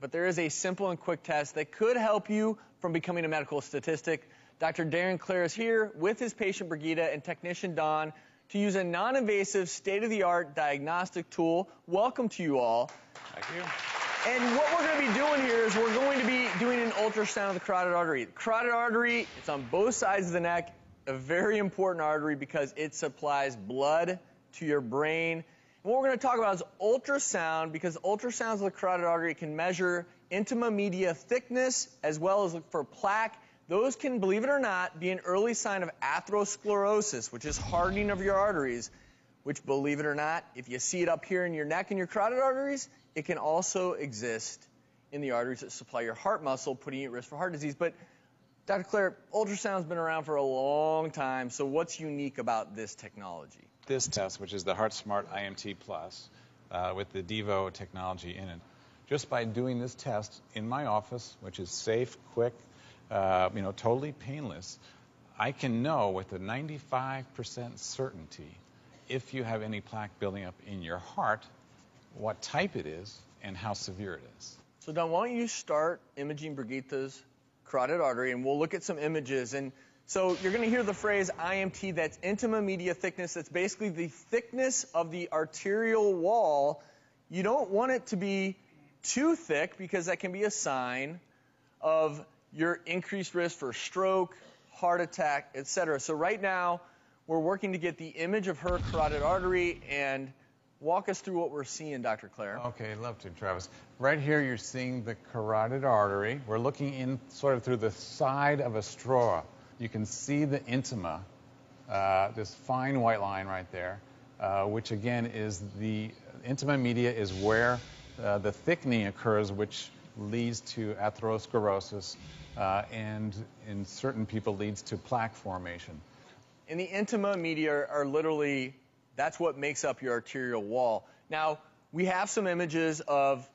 but there is a simple and quick test that could help you from becoming a medical statistic. Dr. Darren Clare is here with his patient Brigida and technician Don to use a non-invasive, state-of-the-art diagnostic tool. Welcome to you all. Thank you. And what we're going to be doing here is we're going to be doing an ultrasound of the carotid artery. The carotid artery, it's on both sides of the neck, a very important artery because it supplies blood to your brain. What we're going to talk about is ultrasound because ultrasounds of the carotid artery can measure intima media thickness as well as look for plaque. Those can, believe it or not, be an early sign of atherosclerosis, which is hardening of your arteries, which, believe it or not, if you see it up here in your neck and your carotid arteries, it can also exist in the arteries that supply your heart muscle, putting you at risk for heart disease. But Dr. Clare, ultrasound's been around for a long time, so what's unique about this technology? This test, which is the HeartSmart IMT Plus, uh, with the Devo technology in it, just by doing this test in my office, which is safe, quick, uh, you know, totally painless, I can know with a 95% certainty if you have any plaque building up in your heart what type it is, and how severe it is. So, Don, why don't you start imaging Brigitte's carotid artery, and we'll look at some images. And so you're going to hear the phrase IMT, that's intima media thickness. That's basically the thickness of the arterial wall. You don't want it to be too thick because that can be a sign of your increased risk for stroke, heart attack, etc. So right now, we're working to get the image of her carotid artery and Walk us through what we're seeing, Dr. Clare. Okay, love to, Travis. Right here, you're seeing the carotid artery. We're looking in sort of through the side of a straw. You can see the intima, uh, this fine white line right there, uh, which again is the intima media is where uh, the thickening occurs, which leads to atherosclerosis, uh, and in certain people leads to plaque formation. And the intima media are, are literally that's what makes up your arterial wall. Now, we have some images of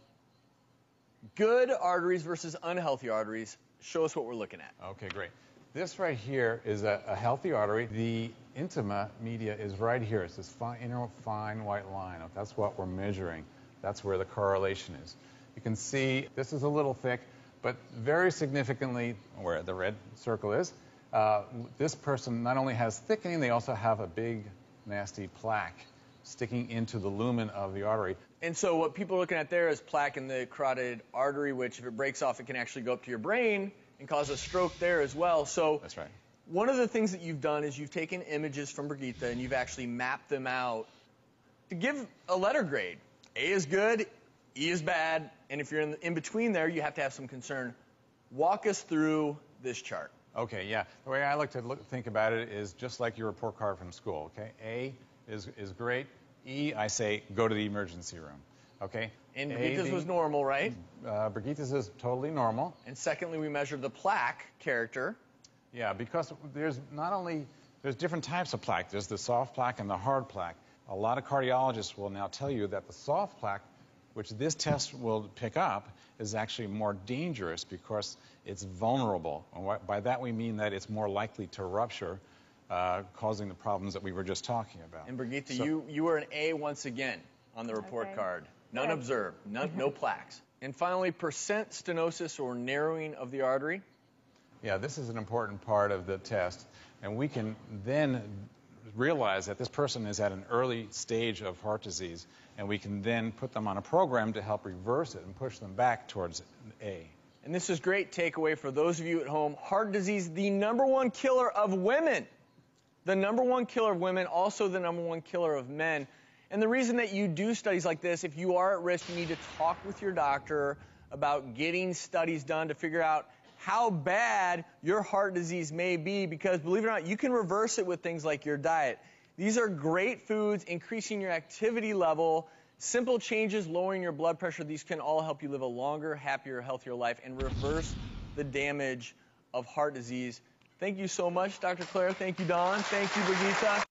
good arteries versus unhealthy arteries. Show us what we're looking at. Okay, great. This right here is a, a healthy artery. The intima media is right here. It's this fine, inner fine white line. That's what we're measuring. That's where the correlation is. You can see this is a little thick, but very significantly, where the red circle is, uh, this person not only has thickening, they also have a big nasty plaque sticking into the lumen of the artery. And so what people are looking at there is plaque in the carotid artery, which if it breaks off, it can actually go up to your brain and cause a stroke there as well. So that's right. One of the things that you've done is you've taken images from Brigitte and you've actually mapped them out to give a letter grade. A is good, E is bad, and if you're in, in between there, you have to have some concern. Walk us through this chart. Okay, yeah. The way I like to look, think about it is just like your report card from school, okay? A is, is great. E, I say, go to the emergency room, okay? And Brigitte's was normal, right? Uh, Brigitte's is totally normal. And secondly, we measured the plaque character. Yeah, because there's not only, there's different types of plaque. There's the soft plaque and the hard plaque. A lot of cardiologists will now tell you that the soft plaque which this test will pick up, is actually more dangerous because it's vulnerable. And by that we mean that it's more likely to rupture, uh, causing the problems that we were just talking about. And Brigitte, so, you, you were an A once again on the report okay. card. None Good. observed, none, no plaques. And finally, percent stenosis or narrowing of the artery. Yeah, this is an important part of the test. And we can then realize that this person is at an early stage of heart disease, and we can then put them on a program to help reverse it and push them back towards A. And this is great takeaway for those of you at home. Heart disease, the number one killer of women. The number one killer of women, also the number one killer of men. And the reason that you do studies like this, if you are at risk, you need to talk with your doctor about getting studies done to figure out how bad your heart disease may be because believe it or not, you can reverse it with things like your diet. These are great foods, increasing your activity level, simple changes, lowering your blood pressure. These can all help you live a longer, happier, healthier life and reverse the damage of heart disease. Thank you so much, Dr. Claire. Thank you, Don. Thank you, Brigitte.